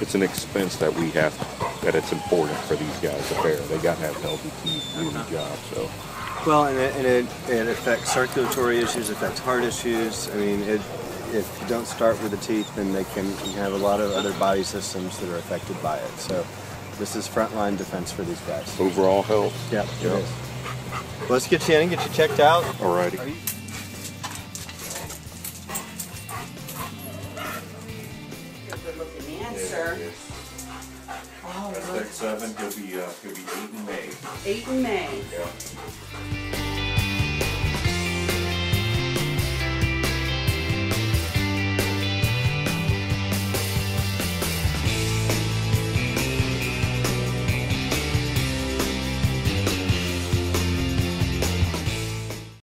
it's an expense that we have, that it's important for these guys to bear. They got to have healthy teeth do the job. So Well, and it, and it, it affects circulatory issues, affects heart issues. I mean, it, if you don't start with the teeth, then they can, have a lot of other body systems that are affected by it. So this is frontline defense for these guys. overall health. Yeah. Well, let's get you in, and get you checked out. Alrighty. Are Good looking man, answer. Oh, That's look, seven. He'll be uh, he'll be eight in May. eight in May. Yeah.